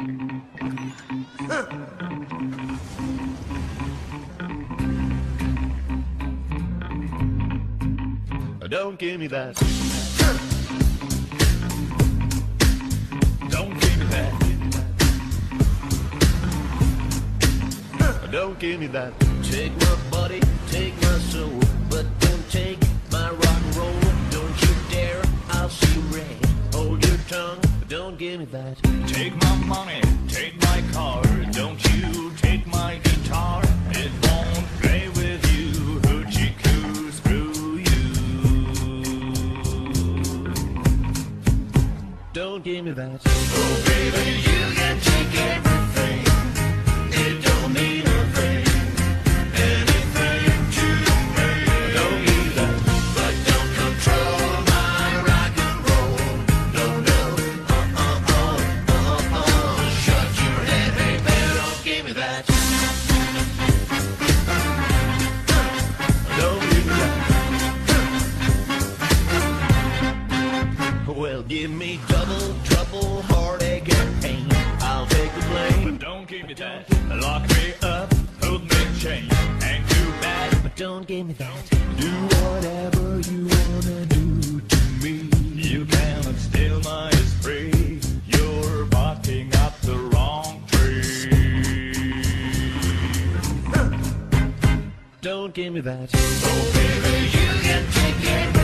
Don't give me that. Don't give me that. Don't give me that. Take my body, take my soul, but don't take Don't give me that. Oh, baby, you can take everything. It don't mean a thing. Anything to me. Don't that. But don't control my rock and roll. No, no. Uh, uh, uh, uh, uh. Shut your head, baby. Don't give me that. Don't give me that. Do whatever you wanna do to me. You cannot steal my spree. You're barking up the wrong tree. Don't give me that. Oh, baby, you